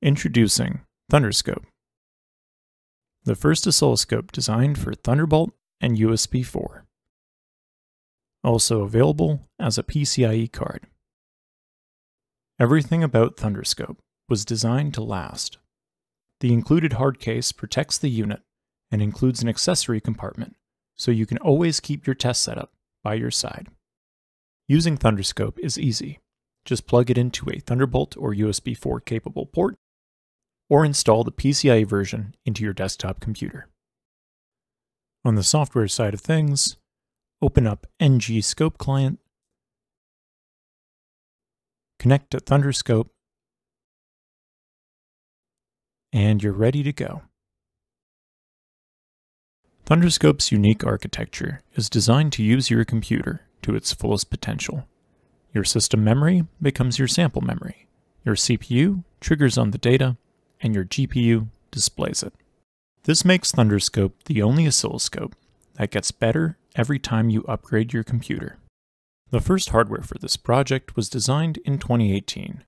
Introducing Thunderscope, the first oscilloscope designed for Thunderbolt and USB 4. Also available as a PCIe card. Everything about Thunderscope was designed to last. The included hard case protects the unit and includes an accessory compartment, so you can always keep your test setup by your side. Using Thunderscope is easy. Just plug it into a Thunderbolt or USB 4 capable port or install the PCIe version into your desktop computer. On the software side of things, open up NG Scope Client, connect to Thunderscope, and you're ready to go. Thunderscope's unique architecture is designed to use your computer to its fullest potential. Your system memory becomes your sample memory. Your CPU triggers on the data, and your GPU displays it. This makes Thunderscope the only oscilloscope that gets better every time you upgrade your computer. The first hardware for this project was designed in 2018,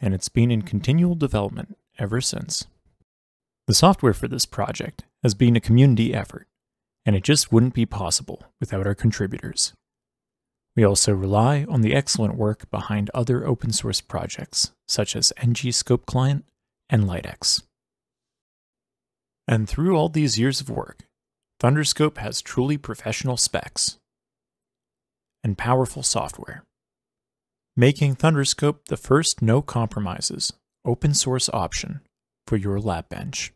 and it's been in continual development ever since. The software for this project has been a community effort, and it just wouldn't be possible without our contributors. We also rely on the excellent work behind other open source projects, such as NG Scope Client and LiteX. And through all these years of work, Thunderscope has truly professional specs and powerful software, making Thunderscope the first no compromises open source option for your lab bench.